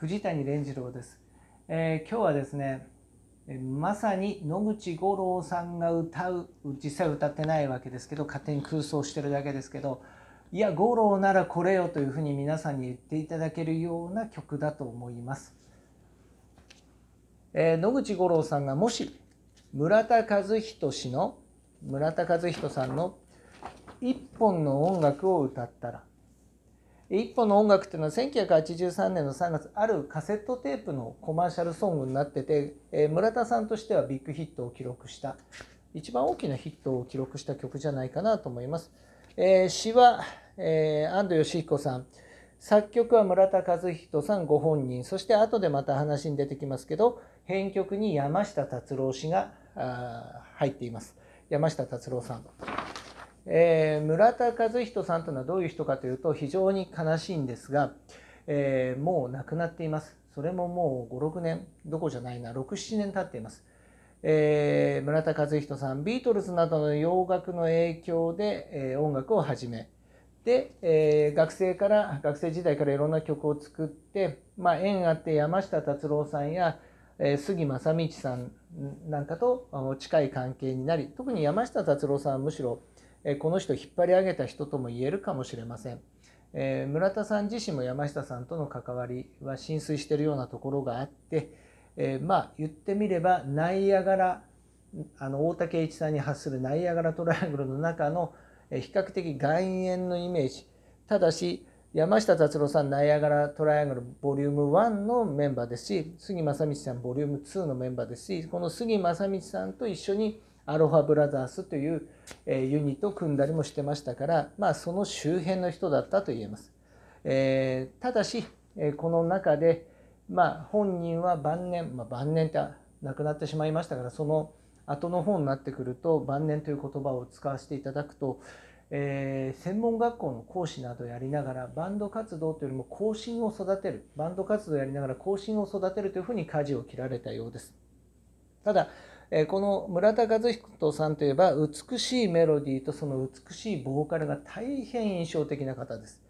藤谷蓮次郎です、えー、今日はですねまさに野口五郎さんが歌う実際歌ってないわけですけど勝手に空想してるだけですけどいや五郎ならこれよというふうに皆さんに言っていただけるような曲だと思います。えー、野口五郎さんがもし村田和人氏の村田和人さんの一本の音楽を歌ったら一本の音楽っていうのは1983年の3月あるカセットテープのコマーシャルソングになってて、えー、村田さんとしてはビッグヒットを記録した一番大きなヒットを記録した曲じゃないかなと思います。えー、詩は、えー、安藤芳彦さん作曲は村田和人さんご本人そして後でまた話に出てきますけど編曲に山下達郎氏が入っています山下達郎さん。えー、村田和人さんというのはどういう人かというと非常に悲しいんですが、えー、もう亡くなっています。それももう56年どこじゃないな67年経っています、えー、村田和人さんビートルズなどの洋楽の影響で、え音楽を始めで、え学生から学生時代からいろんな曲を作って、まあ、縁あって山下達郎さんや、え杉正道さんなんかと近い関係になり特に山下達郎さんはむしろこの人を引っ張り上げた人とも言えるかもしれません。え村田さん自身も山下さんとの関わりは浸水しているようなところがあって、えまあ言ってみればナイアガラあの大竹一さんに発するナイアガラトライアングルの中の比較的外縁のイメージただし山下達郎さんナイアガラトライアングルボリューム1のメンバーですし杉正道さんボリューム2のメンバーですしこの杉正道さんと一緒にアロハブラザースというユニットを組んだりもしてましたから、まあ、その周辺の人だったと言えます。えー、ただしこの中で、まあ、本人は晩年、まあ、晩年って亡くなってしまいましたからその後の方になってくると晩年という言葉を使わせていただくと、えー、専門学校の講師などやりながらバンド活動というよりも後進を育てるバンド活動やりながら後進を育てるというふうに舵を切られたようです。ただこの村田和彦さんといえば美しいメロディーとその美しいボーカルが大変印象的な方です。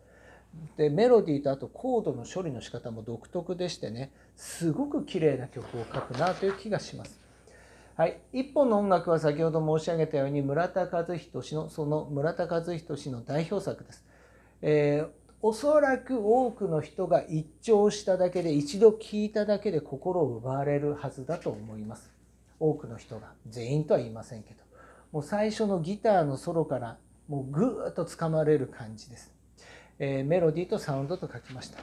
でメロディーとあとコードの処理の仕方も独特でしてねすごく綺麗な曲を書くなという気がします。はい、一本の音楽は先ほど申し上げたように村田和人氏のその村田和人氏の代表作です。えー、おそらく多くの人が一聴しただけで一度聴いただけで心を奪われるはずだと思います。多くの人が全員とは言いませんけどもう最初のギターのソロからもうぐーっとつかまれる感じです、えー、メロディーとサウンドと書きました、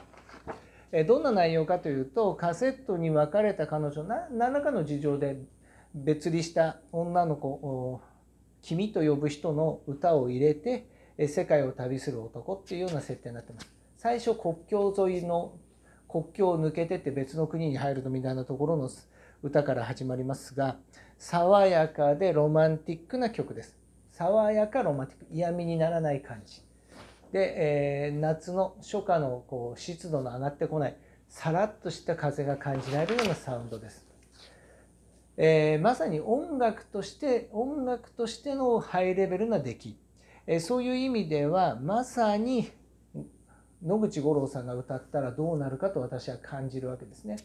えー、どんな内容かというとカセットに別れた彼女何らかの事情で別離した女の子を君と呼ぶ人の歌を入れて世界を旅する男っていうような設定になってます。最初国境沿いの国境を抜けてって別の国に入るのみたいなところの歌から始まりますが爽やかでロマンティックな曲です。爽やかロマンティック嫌味にならない感じ。で、えー、夏の初夏のこう湿度の上がってこないさらっとした風が感じられるようなサウンドです、えー、まさに音楽として音楽としてのハイレベルな出来、えー、そういう意味ではまさに野口五郎さんが歌ったらどうなるかと私は感じるわけですね。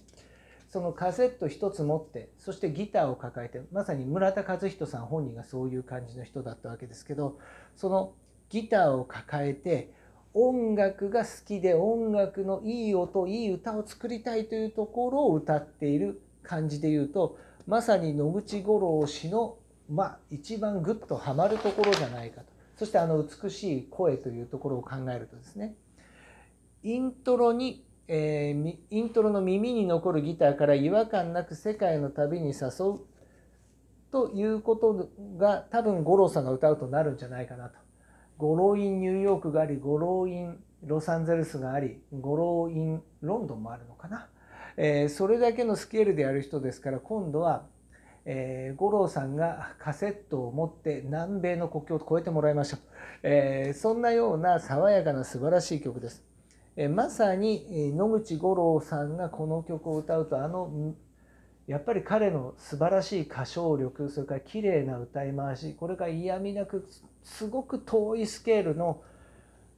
そのカセット一つ持ってそしてギターを抱えてまさに村田和人さん本人がそういう感じの人だったわけですけどそのギターを抱えて音楽が好きで音楽のいい音いい歌を作りたいというところを歌っている感じで言うとまさに野口五郎氏のまあ一番グッとはまるところじゃないかと。そしてあの美しい声というところを考えるとですねイントロにえー、イントロの耳に残るギターから違和感なく世界の旅に誘うということが多分五郎さんが歌うとなるんじゃないかなと。五郎インニューヨークがあり五郎インロサンゼルスがあり五郎インロンドンもあるのかな。えー、それだけのスケールでやる人ですから今度は、えー、五郎さんがカセットを持って南米の国境を越えてもらいましょう、えー、そんなような爽やかな素晴らしい曲です。まさに野口五郎さんがこの曲を歌うとあのやっぱり彼の素晴らしい歌唱力それから綺麗な歌い回しこれが嫌味なくすごく遠いスケールの、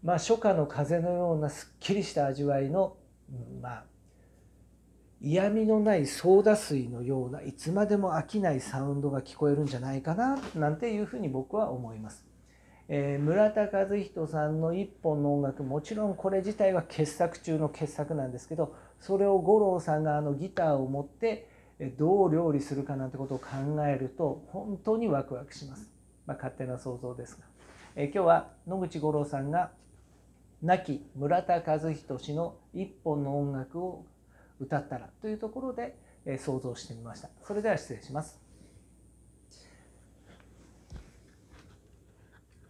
まあ、初夏の風のようなすっきりした味わいの、まあ、嫌味のないソーダ水のようないつまでも飽きないサウンドが聞こえるんじゃないかななんていうふうに僕は思います。えー、村田和人さんの一本の音楽もちろんこれ自体は傑作中の傑作なんですけどそれを五郎さんがあのギターを持ってどう料理するかなんてことを考えると本当にワクワクします。まあ、勝手な想像ですが、えー、今日は野口五郎さんが亡き村田和人氏の一本の音楽を歌ったらというところで想像してみました。それでは失礼します。